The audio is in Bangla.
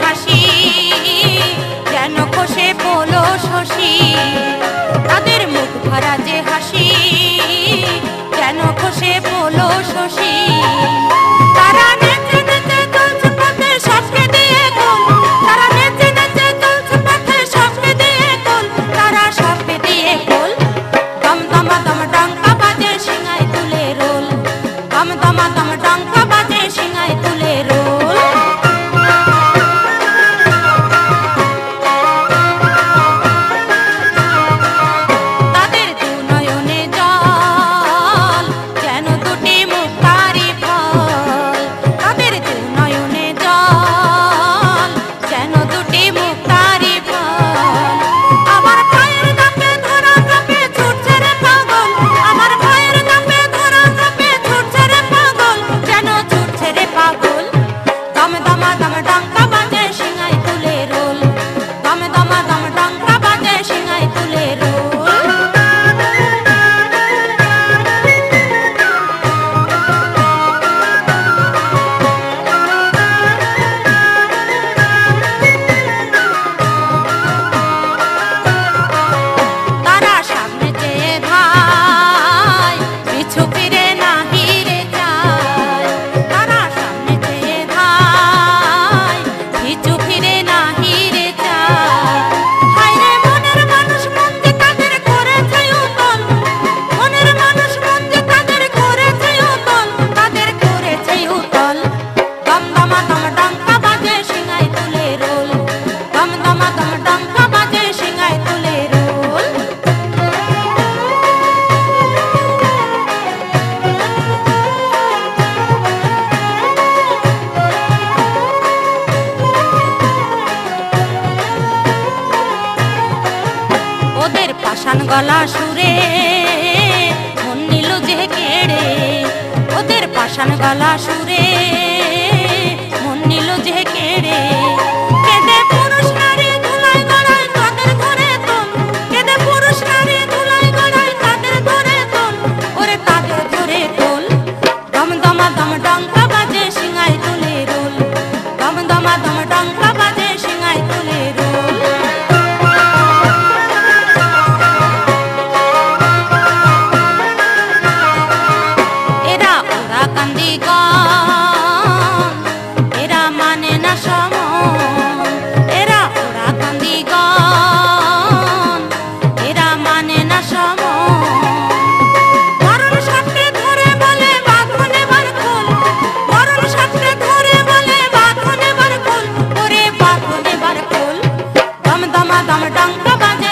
হাসি যেন খসে পোলো শশী। তাদের মুখ ভরা যে হাসি, যেন খসে পোলো শশী। তারা নেচে নেচে তুলছে পথে সবকে দিয়ে গোল। তারা নেচে নেচে তুলছে পথে সবকে দিয়ে গোল। তারা সবকে দিয়ে গোল। দম দমা দম ডঙ্কা বাজে সিঙায় তুলে রোল। পাশান গলা সুরে মন নিল যে কেড়ে ওদের পাশান গলা সুরে মন নিল যে tang to